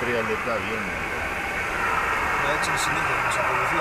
τρία λεπτά βγαίνουν. Ναι, έτσι είναι συνήθως, μας ακολουθεί